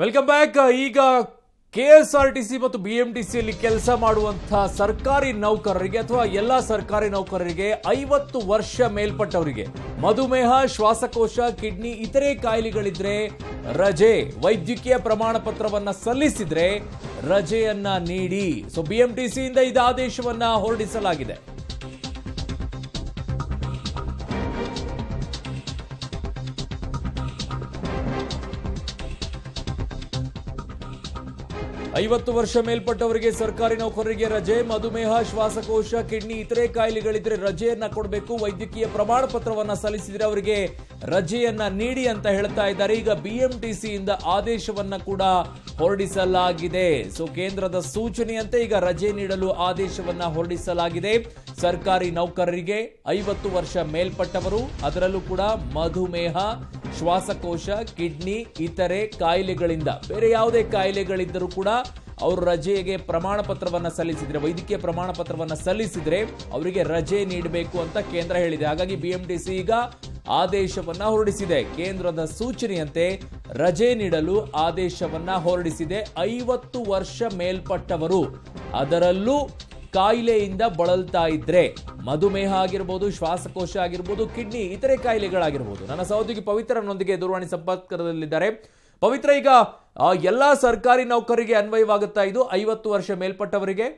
Welcome back ಈಗ K S R T C ಮತ್ತು B M T ಸಿಯಲ್ಲಿ ಕೆಲಸ ಮಾಡುವಂತಹ ಸರ್ಕಾರಿ ನೌಕರರಿಗೆ ಅಥವಾ ಎಲ್ಲ ಸರ್ಕಾರಿ ನೌಕರರಿಗೆ ಐವತ್ತು ವರ್ಷ ಮೇಲ್ಪಟ್ಟವರಿಗೆ ಮಧುಮೇಹ ಶ್ವಾಸಕೋಶ, ಕಿಡ್ನಿ, ಇತರೆ ಕಾಯಿಲೆಗಳಿದ್ರೆ ರಜೆ, ವೈದ್ಯಕೀಯ ಪ್ರಮಾಣ ಪತ್ರವನ್ನ ಸಲ್ಲಿಸಿದ್ರೆ ರಜೆಯನ್ನ ನೀಡಿ. ಸೊ ಬಿ ಎಂ ಟಿ ಸಿಯಿಂದ ಇದು ಆದೇಶವನ್ನ ಹೊರಡಿಸಲಾಗಿದೆ. ಐವತ್ತು ವರ್ಷ ಮೇಲ್ಪಟ್ಟವರಿಗೆ ಸರ್ಕಾರಿ ನೌಕರರಿಗೆ ರಜೆ, ಮಧುಮೇಹ, ಶ್ವಾಸಕೋಶ, ಕಿಡ್ನಿ, ಇತರೆ ಕಾಯಿಲೆಗಳಿದ್ರೆ ರಜೆಯನ್ನ ಕೊಡಬೇಕು, ವೈದ್ಯಕೀಯ ಪ್ರಮಾಣ ಪತ್ರವನ್ನ ಸಲ್ಲಿಸಿದ್ರೆ ಅವರಿಗೆ ರಜೆಯನ್ನ ನೀಡಿ ಅಂತ ಹೇಳ್ತಾ ಇದ್ದಾರೆ. ಈಗ ಬಿಎಂಟಿಸಿಯಿಂದ ಆದೇಶವನ್ನ ಕೂಡ ಹೊರಡಿಸಲಾಗಿದೆ. ಸೊ ಕೇಂದ್ರದ ಸೂಚನೆಯಂತೆ ಈಗ ರಜೆ ನೀಡಲು ಆದೇಶವನ್ನ ಹೊರಡಿಸಲಾಗಿದೆ. ಸರ್ಕಾರಿ ನೌಕರರಿಗೆ ಐವತ್ತು ವರ್ಷ ಮೇಲ್ಪಟ್ಟವರು, ಅದರಲ್ಲೂ ಕೂಡ ಮಧುಮೇಹ ಶ್ವಾಸಕೋಶ, ಕಿಡ್ನಿ, ಇತರೆ ಕಾಯಿಲೆಗಳಿಂದ. ಬೇರೆ ಯಾವುದೇ ಕಾಯಿಲೆಗಳಿದ್ದರೂ ಕೂಡ ಅವರು ರಜೆಗೆ ಪ್ರಮಾಣ ಪತ್ರವನ್ನ ಸಲ್ಲಿಸಿದ್ರೆ, ವೈದ್ಯಕೀಯ ಪ್ರಮಾಣ ಪತ್ರವನ್ನ ಸಲ್ಲಿಸಿದ್ರೆ ಅವರಿಗೆ ರಜೆ ನೀಡಬೇಕು ಅಂತ ಕೇಂದ್ರ ಹೇಳಿದೆ. ಹಾಗಾಗಿ ಬಿಎಂಟಿಸಿ ಈಗ ಆದೇಶವನ್ನ ಹೊರಡಿಸಿದೆ. ಕೇಂದ್ರದ ಸೂಚನೆಯಂತೆ ರಜೆ ನೀಡಲು ಆದೇಶವನ್ನ ಹೊರಡಿಸಿದೆ. ಐವತ್ತು ವರ್ಷ ಮೇಲ್ಪಟ್ಟವರು ಅದರಲ್ಲೂ ಕಾಯಿಲೆಯಿಂದ ಬಳಲ್ತಾ ಇದ್ರೆ. ಮಧುಮೇಹ ಆಗಿರ್ಬೋದು, ಶ್ವಾಸಕೋಶ ಆಗಿರ್ಬೋದು, ಕಿಡ್ನಿ, ಇತರೆ ಕಾಯಿಲೆಗಳಾಗಿರ್ಬೋದು. ನನ್ನ ಸಹೋದ್ಯೋಗಿ ಪವಿತ್ರನೊಂದಿಗೆ ದೂರವಾಣಿ ಸಂಪರ್ಕದಲ್ಲಿದ್ದಾರೆ. ಪವಿತ್ರ, ಈಗ ಎಲ್ಲಾ ಸರ್ಕಾರಿ ನೌಕರಿಗೆ ಅನ್ವಯವಾಗುತ್ತಾ ಇದು? ಐವತ್ತು ವರ್ಷ ಮೇಲ್ಪಟ್ಟವರಿಗೆ?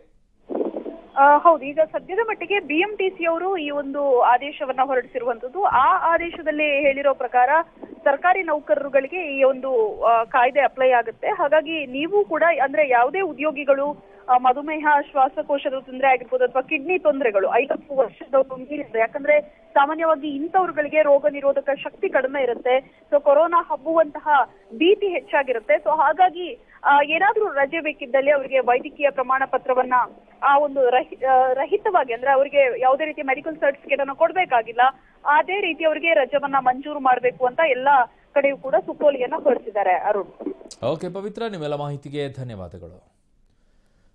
ಹೌದು. ಈಗ ಸದ್ಯದ ಮಟ್ಟಿಗೆ ಬಿಎಂಟಿಸಿ ಅವರು ಈ ಒಂದು ಆದೇಶವನ್ನ ಹೊರಡಿಸಿರುವಂತದ್ದು ಆ ಆದೇಶದಲ್ಲಿ ಹೇಳಿರೋ ಪ್ರಕಾರ ಸರ್ಕಾರಿ ನೌಕರರುಗಳಿಗೆ ಈ ಒಂದು ಕಾಯ್ದೆ ಅಪ್ಲೈ ಆಗುತ್ತೆ. ಹಾಗಾಗಿ ನೀವು ಕೂಡ ಅಂದ್ರೆ ಯಾವುದೇ ಉದ್ಯೋಗಿಗಳು ಮಧುಮೇಹ, ಶ್ವಾಸಕೋಶದ ತೊಂದರೆ ಆಗಿರ್ಬೋದು ಅಥವಾ ಕಿಡ್ನಿ ತೊಂದರೆಗಳು, ಐವತ್ತು ವರ್ಷದವರು ಮೀರಿದ್ರೆ, ಯಾಕಂದ್ರೆ ಸಾಮಾನ್ಯವಾಗಿ ಇಂಥವ್ರುಗಳಿಗೆ ರೋಗ ನಿರೋಧಕ ಶಕ್ತಿ ಕಡಿಮೆ ಇರುತ್ತೆ. ಸೊ ಕೊರೋನಾ ಹಬ್ಬುವಂತಹ ಭೀತಿ ಹೆಚ್ಚಾಗಿರುತ್ತೆ. ಸೊ ಹಾಗಾಗಿ ಏನಾದ್ರೂ ರಜೆ ಬೇಕಿದ್ದಲ್ಲಿ ಅವರಿಗೆ ವೈದ್ಯಕೀಯ ಪ್ರಮಾಣ ಪತ್ರವನ್ನ, ಆ ಒಂದು ರಹಿತವಾಗಿ ಅಂದ್ರೆ ಅವರಿಗೆ ಯಾವುದೇ ರೀತಿ ಮೆಡಿಕಲ್ ಸರ್ಟಿಫಿಕೇಟ್ ಅನ್ನು ಕೊಡ್ಬೇಕಾಗಿಲ್ಲ. ಅದೇ ರೀತಿ ಅವರಿಗೆ ರಜವನ್ನ ಮಂಜೂರು ಮಾಡಬೇಕು ಅಂತ ಎಲ್ಲಾ ಕಡೆಯೂ ಕೂಡ ಸುತ್ತೋಲೆಯನ್ನ ಹೊರಡಿಸಿದ್ದಾರೆ ಅರುಣ್. ಓಕೆ ಪವಿತ್ರ, ನಿಮ್ಮೆಲ್ಲ ಮಾಹಿತಿಗೆ ಧನ್ಯವಾದಗಳು.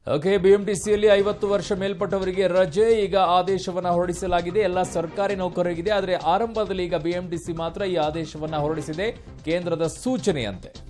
ಓಕೆ, ಬಿಎಂಟಿಸಿಯಲ್ಲಿ ಐವತ್ತು ವರ್ಷ ಮೇಲ್ಪಟ್ಟವರಿಗೆ ರಜೆ. ಈಗ ಆದೇಶವನ್ನ ಹೊರಡಿಸಲಾಗಿದೆ. ಎಲ್ಲ ಸರ್ಕಾರಿ ನೌಕರರಿಗಿದೆ. ಆದರೆ ಆರಂಭದಲ್ಲಿ ಈಗ ಬಿಎಂಟಿಸಿ ಮಾತ್ರ ಈ ಆದೇಶವನ್ನ ಹೊರಡಿಸಿದೆ. ಕೇಂದ್ರದ ಸೂಚನೆಯಂತೆ.